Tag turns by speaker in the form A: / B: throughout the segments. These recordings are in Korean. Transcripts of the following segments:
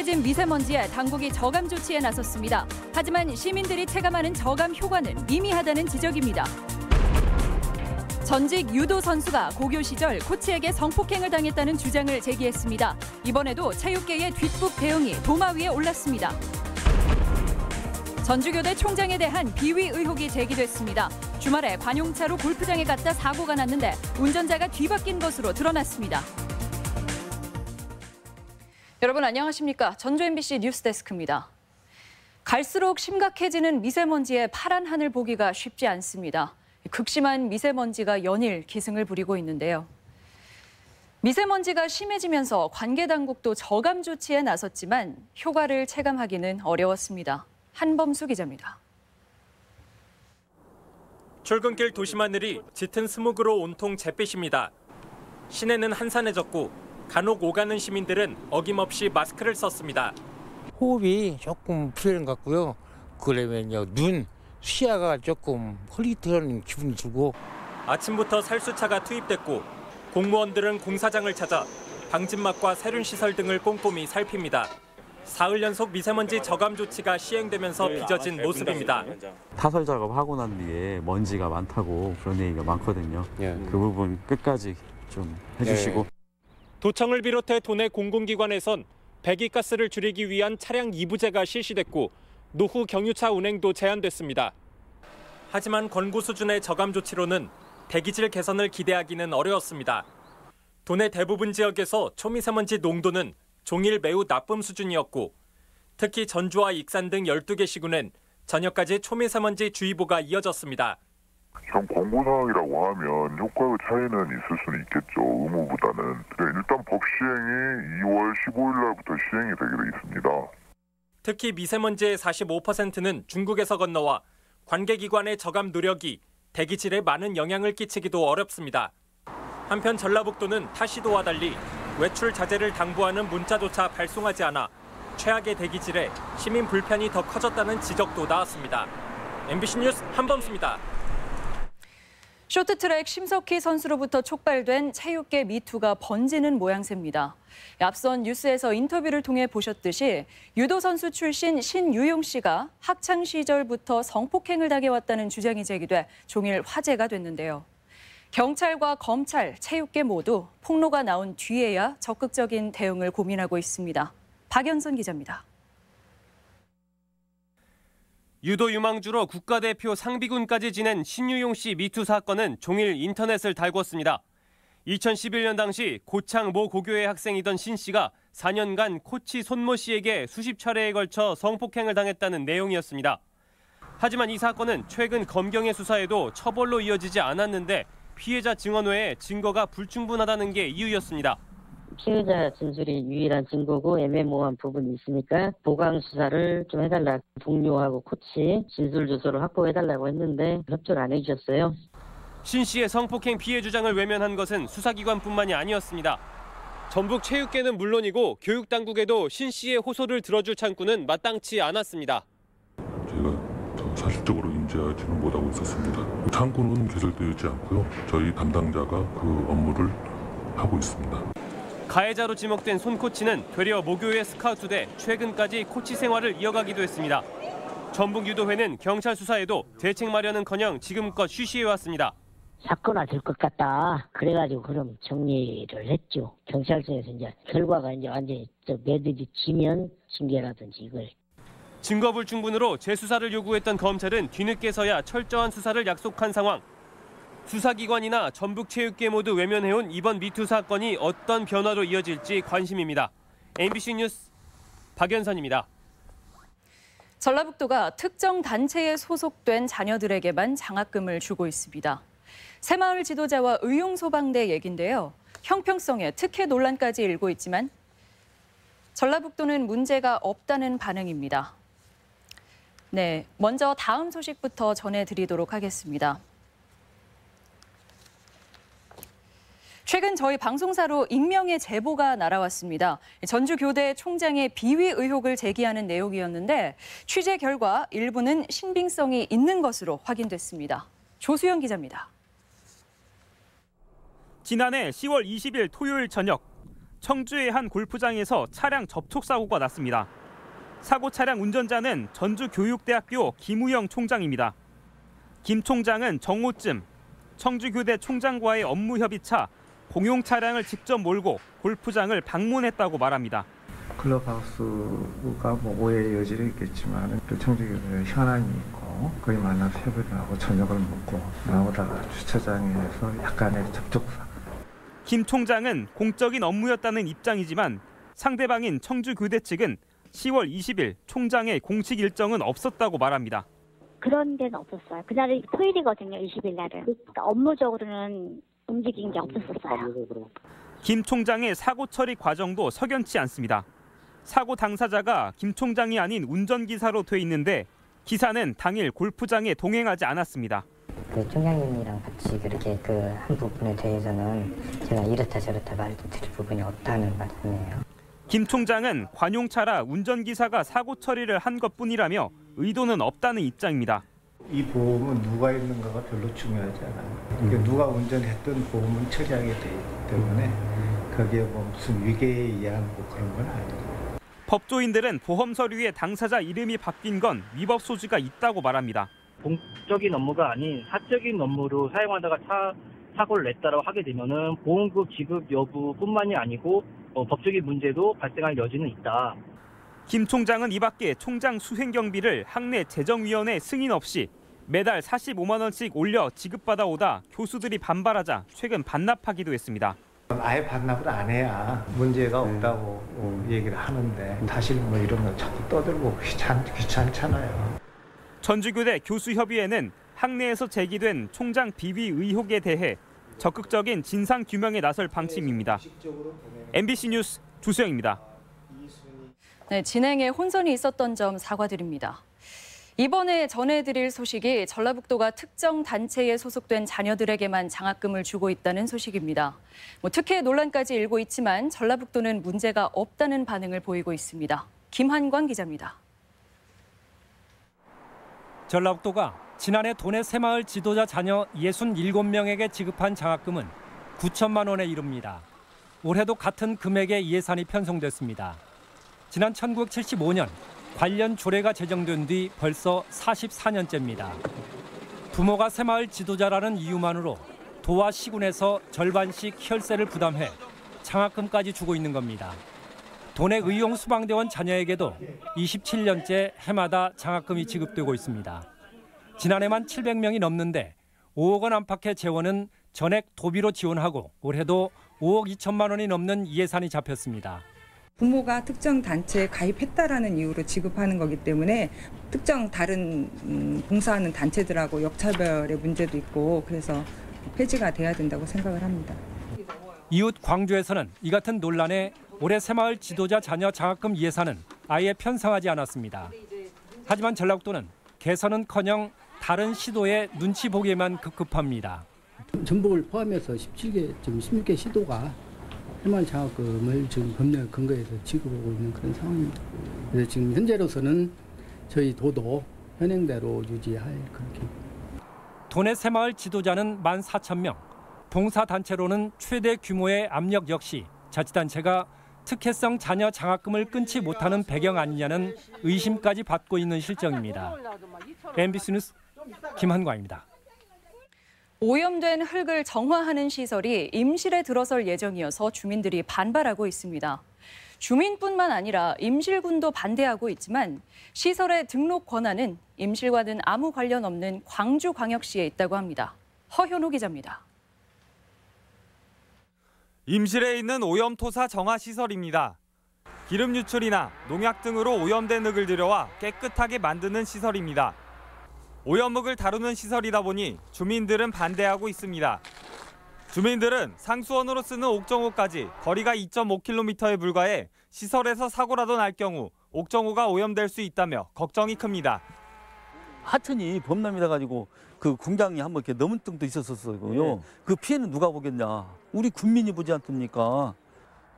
A: 심각해진 미세먼지에 당국이 저감 조치에 나섰습니다. 하지만 시민들이 체감하는 저감 효과는 미미하다는 지적입니다. 전직 유도 선수가 고교 시절 코치에게 성폭행을 당했다는 주장을 제기했습니다. 이번에도 체육계의 뒷북 대응이 도마 위에 올랐습니다. 전주교대 총장에 대한 비위 의혹이 제기됐습니다. 주말에 관용차로 골프장에 갔다 사고가 났는데 운전자가 뒤바뀐 것으로 드러났습니다. 여러분 안녕하십니까? 전주 MBC 뉴스데스크입니다. 갈수록 심각해지는 미세먼지에 파란 하늘 보기가 쉽지 않습니다. 극심한 미세먼지가 연일 기승을 부리고 있는데요. 미세먼지가 심해지면서 관계 당국도 저감 조치에 나섰지만 효과를 체감하기는 어려웠습니다. 한범수 기자입니다.
B: 출근길 도심 하늘이 짙은 스모그로 온통 잿빛입니다. 시내는 한산해졌고 간혹 오가는 시민들은 어김없이 마스크를 썼습니다.
C: 호흡이 조금 불편한 것 같고요. 그러면요 눈 시야가 조금 흐릿한 기분이 들고
B: 아침부터 살수차가 투입됐고 공무원들은 공사장을 찾아 방진막과 세륜 시설 등을 꼼꼼히 살핍니다. 사흘 연속 미세먼지 저감 조치가 시행되면서 빚어진 모습입니다.
D: 타설 작업하고 난 뒤에 먼지가 많다고 그런 얘기가 많거든요.
E: 예.
D: 그 부분 끝까지 좀 해주시고
B: 도청을 비롯해 도내 공공기관에선 배기가스를 줄이기 위한 차량 2부제가 실시됐고 노후 경유차 운행도 제한됐습니다. 하지만 권고 수준의 저감 조치로는 대기질 개선을 기대하기는 어려웠습니다. 도내 대부분 지역에서 초미세먼지 농도는 종일 매우 나쁨 수준이었고 특히 전주와 익산 등 12개 시군엔 저녁까지 초미세먼지 주의보가 이어졌습니다.
F: 전 권고사항이라고 하면 효과의 차이는 있을 수는 있겠죠. 의무보다는. 그러니까 일단 법 시행이 2월 15일 날부터 시행이 되기로 있습니다.
B: 특히 미세먼지의 45%는 중국에서 건너와 관계기관의 저감 노력이 대기질에 많은 영향을 끼치기도 어렵습니다. 한편 전라북도는 타시도와 달리 외출 자제를 당부하는 문자조차 발송하지 않아 최악의 대기질에 시민 불편이 더 커졌다는 지적도 나왔습니다. MBC 뉴스 한범수입니다.
A: 쇼트트랙 심석희 선수로부터 촉발된 체육계 미투가 번지는 모양새입니다. 앞선 뉴스에서 인터뷰를 통해 보셨듯이 유도 선수 출신 신유용 씨가 학창 시절부터 성폭행을 당해왔다는 주장이 제기돼 종일 화제가 됐는데요. 경찰과 검찰, 체육계 모두 폭로가 나온 뒤에야 적극적인 대응을 고민하고 있습니다. 박연선 기자입니다.
G: 유도 유망주로 국가대표 상비군까지 지낸 신유용 씨 미투 사건은 종일 인터넷을 달궜습니다. 2011년 당시 고창 모 고교의 학생이던 신 씨가 4년간 코치 손모 씨에게 수십 차례에 걸쳐 성폭행을 당했다는 내용이었습니다. 하지만 이 사건은 최근 검경의 수사에도 처벌로 이어지지 않았는데 피해자 증언 외에 증거가 불충분하다는 게 이유였습니다.
H: 피해자 진술이 유일한 증거고 애매모호한 부분이 있으니까 보강 수사를 좀 해달라 동료하고 코치 진술 주소를 확보해달라고 했는데 협조를 안 해주셨어요.
G: 신 씨의 성폭행 피해 주장을 외면한 것은 수사기관뿐만이 아니었습니다. 전북 체육계는 물론이고 교육 당국에도 신 씨의 호소를 들어줄 창구는 마땅치 않았습니다.
F: 제가 더 사실적으로 인지하지는 못하고 있었습니다. 창구는 개설되지 않고요. 저희 담당자가 그 업무를 하고 있습니다.
G: 가해자로 지목된 손 코치는 되려 모교의 스카우트돼 최근까지 코치 생활을 이어가기도 했습니다. 전북 유도회는 경찰 수사에도 대책 마련은커녕 지금껏 쉬쉬해왔습니다.
H: 사건화 될 것 같다. 그래가지고 그럼 정리를 했죠. 경찰서에서 이제 결과가 이제 완전히 저 매듭이 지면 징계라든지 이걸
G: 증거 불충분으로 재수사를 요구했던 검찰은 뒤늦게서야 철저한 수사를 약속한 상황. 수사기관이나 전북체육계 모두 외면해온 이번 미투 사건이 어떤 변화로 이어질지 관심입니다. MBC 뉴스 박연선입니다.
A: 전라북도가 특정 단체에 소속된 자녀들에게만 장학금을 주고 있습니다. 새마을 지도자와 의용소방대 얘긴데요. 형평성에 특혜 논란까지 일고 있지만 전라북도는 문제가 없다는 반응입니다. 네, 먼저 다음 소식부터 전해드리도록 하겠습니다. 최근 저희 방송사로 익명의 제보가 날아왔습니다. 전주교대 총장의 비위 의혹을 제기하는 내용이었는데 취재 결과 일부는 신빙성이 있는 것으로 확인됐습니다. 조수영 기자입니다.
I: 지난해 10월 20일 토요일 저녁 청주의 한 골프장에서 차량 접촉 사고가 났습니다. 사고 차량 운전자는 전주교육대학교 김우영 총장입니다. 김 총장은 정오쯤 청주교대 총장과의 업무 협의차 공용 차량을 직접 몰고 골프장을 방문했다고 말합니다.
J: 클럽하우스가 뭐 오해의 여지는 있겠지만 또 청주교회 현안이 있고 거기 만나서 협의를 하고 저녁을 먹고 나오다가 주차장에서 약간의 접촉사
I: 김 총장은 공적인 업무였다는 입장이지만 상대방인 청주교대 측은 10월 20일 총장의 공식 일정은 없었다고 말합니다.
B: 그런 데는 없었어요. 그날이 토요일이거든요, 20일 날은. 그러니까 업무적으로는 움직인 게 없었어요.
I: 김 총장의 사고 처리 과정도 석연치 않습니다. 사고 당사자가 김 총장이 아닌 운전기사로 돼 있는데 기사는 당일 골프장에 동행하지 않았습니다.
K: 그 총장님이랑 같이 그렇게 그 한 부분에 대해서는 제가 이렇다 저렇다 말드릴 부분이 없다는 말씀이에요.
I: 김 총장은 관용차라 운전기사가 사고 처리를 한 것뿐이라며 의도는 없다는 입장입니다.
J: 이 보험은 누가 있는가가 별로 중요하지 않아요. 그러니까 누가 운전했던 보험은 처리하게 돼 있기 때문에 거기에 뭐 무슨 위계에 의한 뭐 그런 건 아니에요.
I: 법조인들은 보험 서류에 당사자 이름이 바뀐 건 위법 소지가 있다고 말합니다.
L: 공적인 업무가 아닌 사적인 업무로 사용하다가 차, 사고를 냈다고 하게 되면은 보험금 지급 여부뿐만이 아니고 어, 법적인 문제도 발생할 여지는 있다.
I: 김 총장은 이 밖에 총장 수행 경비를 학내 재정위원회 승인 없이 매달 45만 원씩 올려 지급받아 오다 교수들이 반발하자 최근 반납하기도 했습니다.
J: 아예 반납을 안 해야 문제가 없다고 어, 얘기를 하는데 사실 뭐 이런 거 자꾸 떠들고 귀찮, 귀찮잖아요.
I: 전주교대 교수협의회는 학내에서 제기된 총장 비위 의혹에 대해 적극적인 진상 규명에 나설 방침입니다. MBC 뉴스 주수영입니다.
A: 네, 진행에 혼선이 있었던 점 사과드립니다. 이번에 전해드릴 소식이 전라북도가 특정 단체에 소속된 자녀들에게만 장학금을 주고 있다는 소식입니다. 뭐 특혜 논란까지 일고 있지만 전라북도는 문제가 없다는 반응을 보이고 있습니다. 김한광 기자입니다.
M: 전라북도가 지난해 도내 새마을 지도자 자녀 67명에게 지급한 장학금은 9천만 원에 이릅니다. 올해도 같은 금액의 예산이 편성됐습니다. 지난 1975년 관련 조례가 제정된 뒤 벌써 44년째입니다. 부모가 새마을 지도자라는 이유만으로 도와 시군에서 절반씩 혈세를 부담해 장학금까지 주고 있는 겁니다. 도내 의용 수방대원 자녀에게도 27년째 해마다 장학금이 지급되고 있습니다. 지난해만 700명이 넘는데 5억 원 안팎의 재원은 전액 도비로 지원하고 올해도 5억 2천만 원이 넘는 예산이 잡혔습니다.
H: 부모가 특정 단체에 가입했다라는 이유로 지급하는 거기 때문에 특정 다른 음, 봉사하는 단체들하고 역차별의 문제도 있고 그래서 폐지가 돼야 된다고 생각을 합니다.
M: 이웃 광주에서는 이 같은 논란에 올해 새마을 지도자 자녀 장학금 예산은 아예 편성하지 않았습니다. 하지만 전라북도는 개선은커녕 다른 시도에 눈치 보기에만 급급합니다.
N: 전북을 포함해서 17개, 지금 16개 시도가 해만 장학금을 지금 법령 근거에서 지급하고 있는 그런 상황입니다. 그래서 지금 현재로서는 저희 도도 현행대로 유지할 그렇게.
M: 도내 새마을 지도자는 1만 4천 명. 봉사단체로는 최대 규모의 압력 역시 자치단체가 특혜성 자녀 장학금을 끊지 못하는 배경 아니냐는 의심까지 받고 있는 실정입니다. MBC 뉴스 김한광입니다.
A: 오염된 흙을 정화하는 시설이 임실에 들어설 예정이어서 주민들이 반발하고 있습니다. 주민뿐만 아니라 임실군도 반대하고 있지만 시설의 등록 권한은 임실과는 아무 관련 없는 광주광역시에 있다고 합니다. 허현호 기자입니다.
O: 임실에 있는 오염토사 정화시설입니다. 기름 유출이나 농약 등으로 오염된 흙을 들여와 깨끗하게 만드는 시설입니다. 오염흙을 다루는 시설이다 보니 주민들은 반대하고 있습니다. 주민들은 상수원으로 쓰는 옥정호까지 거리가 2.5km에 불과해 시설에서 사고라도 날 경우 옥정호가 오염될 수 있다며 걱정이 큽니다.
P: 하천이 범람이라 가지고 그 공장이 한번 이렇게 넘은 적도 있었었고요.
O: 네.
P: 그 피해는 누가 보겠냐? 우리 군민이 보지 않습니까?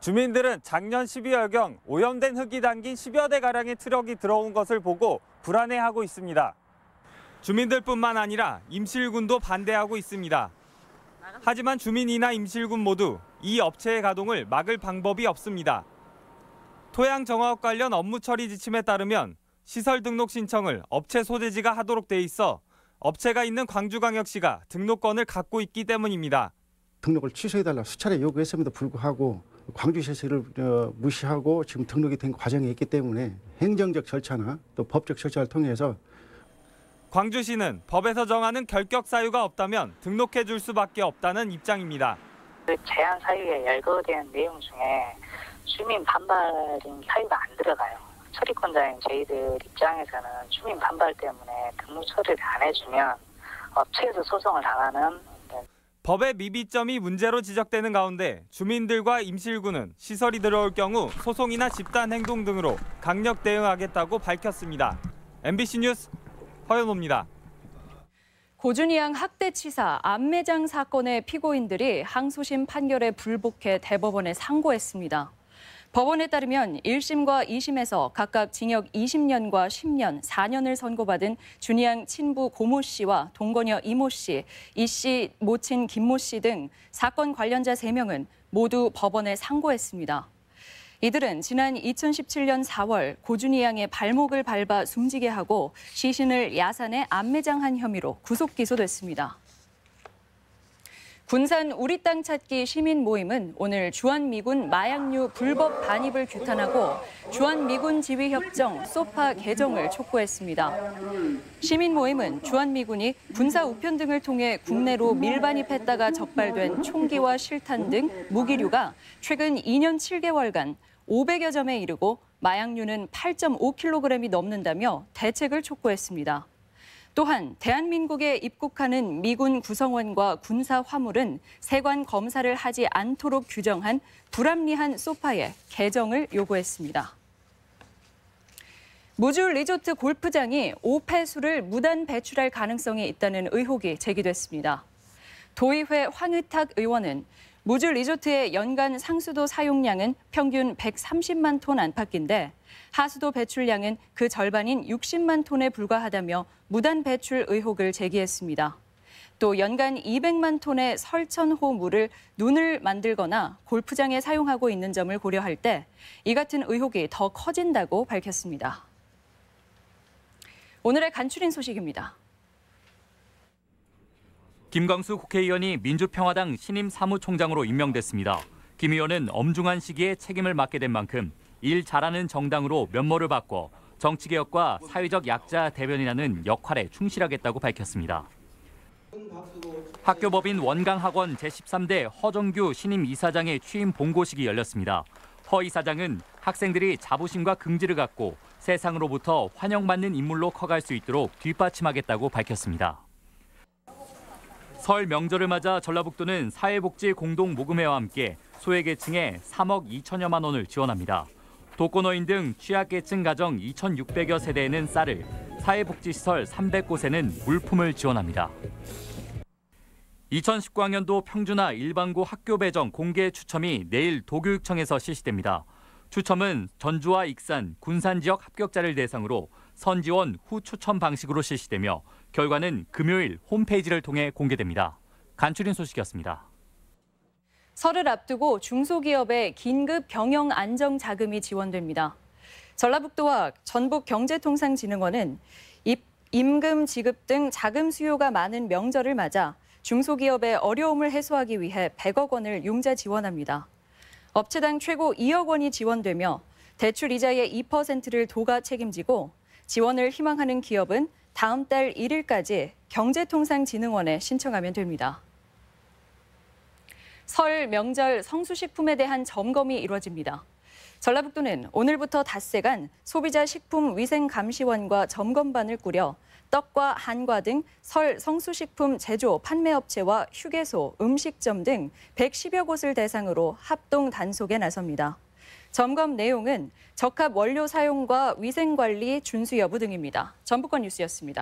O: 주민들은 작년 12월경 오염된 흙이 담긴 10여 대 가량의 트럭이 들어온 것을 보고 불안해하고 있습니다. 주민들뿐만 아니라 임실군도 반대하고 있습니다. 하지만 주민이나 임실군 모두 이 업체의 가동을 막을 방법이 없습니다. 토양 정화업 관련 업무 처리 지침에 따르면 시설 등록 신청을 업체 소재지가 하도록 돼 있어 업체가 있는 광주광역시가 등록권을 갖고 있기 때문입니다.
Q: 등록을 취소해달라 수차례 요구했음에도 불구하고 광주시에서를 어, 무시하고 지금 등록이 된 과정이 있기 때문에 행정적 절차나 또 법적 절차를 통해서
O: 광주시는 법에서 정하는 결격 사유가 없다면 등록해 줄 수밖에 없다는 입장입니다.
R: 그 제한 사유에 열거된 내용 중에 주민 반발인 사유가 안 들어가요. 처리권자인 저희들 입장에서는 주민 반발 때문에 등록 처리를 안 해주면 업체에서 소송을 당하는
O: 법의 미비점이 문제로 지적되는 가운데 주민들과 임실구는 시설이 들어올 경우 소송이나 집단 행동 등으로 강력 대응하겠다고 밝혔습니다. MBC 뉴스 허연호입니다.
A: 고준희 양 학대 치사 안매장 사건의 피고인들이 항소심 판결에 불복해 대법원에 상고했습니다. 법원에 따르면 1심과 2심에서 각각 징역 20년과 10년, 4년을 선고받은 준희 양 친부 고모 씨와 동거녀 이모 씨, 이 씨 모친 김모 씨 등 사건 관련자 3명은 모두 법원에 상고했습니다. 이들은 지난 2017년 4월 고준희 양의 발목을 밟아 숨지게 하고 시신을 야산에 안매장한 혐의로 구속 기소됐습니다. 군산 우리 땅 찾기 시민 모임은 오늘 주한미군 마약류 불법 반입을 규탄하고 주한미군 지휘협정 소파 개정을 촉구했습니다. 시민 모임은 주한미군이 군사 우편 등을 통해 국내로 밀반입했다가 적발된 총기와 실탄 등 무기류가 최근 2년 7개월간 500여 점에 이르고 마약류는 8.5kg이 넘는다며 대책을 촉구했습니다. 또한 대한민국에 입국하는 미군 구성원과 군사 화물은 세관 검사를 하지 않도록 규정한 불합리한 소파에 개정을 요구했습니다. 무주 리조트 골프장이 오폐수를 무단 배출할 가능성이 있다는 의혹이 제기됐습니다. 도의회 황의탁 의원은 무주 리조트의 연간 상수도 사용량은 평균 130만 톤 안팎인데 하수도 배출량은 그 절반인 60만 톤에 불과하다며 무단 배출 의혹을 제기했습니다. 또 연간 200만 톤의 설천호 물을 눈을 만들거나 골프장에 사용하고 있는 점을 고려할 때 이 같은 의혹이 더 커진다고 밝혔습니다. 오늘의 간추린 소식입니다.
S: 김광수 국회의원이 민주평화당 신임 사무총장으로 임명됐습니다. 김 의원은 엄중한 시기에 책임을 맡게 된 만큼 일 잘하는 정당으로 면모를 바꿔 정치개혁과 사회적 약자 대변이라는 역할에 충실하겠다고 밝혔습니다. 학교법인 원강학원 제13대 허정규 신임 이사장의 취임 봉고식이 열렸습니다. 허 이사장은 학생들이 자부심과 긍지를 갖고 세상으로부터 환영받는 인물로 커갈 수 있도록 뒷받침하겠다고 밝혔습니다. 설 명절을 맞아 전라북도는 사회복지 공동 모금회와 함께 소외계층에 3억 2천여만 원을 지원합니다. 독거노인 등 취약계층 가정 2,600여 세대에는 쌀을, 사회복지시설 300곳에는 물품을 지원합니다. 2019학년도 평준화 일반고 학교 배정 공개 추첨이 내일 도교육청에서 실시됩니다. 추첨은 전주와 익산, 군산 지역 합격자를 대상으로 선지원 후 추첨 방식으로 실시되며 결과는 금요일 홈페이지를 통해 공개됩니다. 간추린 소식이었습니다.
A: 설을 앞두고 중소기업에 긴급 병영 안정 자금이 지원됩니다. 전라북도와 전북경제통상진흥원은 임금 지급 등 자금 수요가 많은 명절을 맞아 중소기업의 어려움을 해소하기 위해 100억 원을 융자 지원합니다. 업체당 최고 2억 원이 지원되며 대출 이자의 2%를 도가 책임지고 지원을 희망하는 기업은 다음 달 1일까지 경제통상진흥원에 신청하면 됩니다. 설 명절 성수식품에 대한 점검이 이뤄집니다. 전라북도는 오늘부터 닷새간 소비자 식품 위생 감시원과 점검반을 꾸려 떡과 한과 등 설 성수식품 제조 판매업체와 휴게소, 음식점 등 110여 곳을 대상으로 합동 단속에 나섭니다. 점검 내용은 적합 원료 사용과 위생 관리 준수 여부 등입니다. 전북권 뉴스였습니다.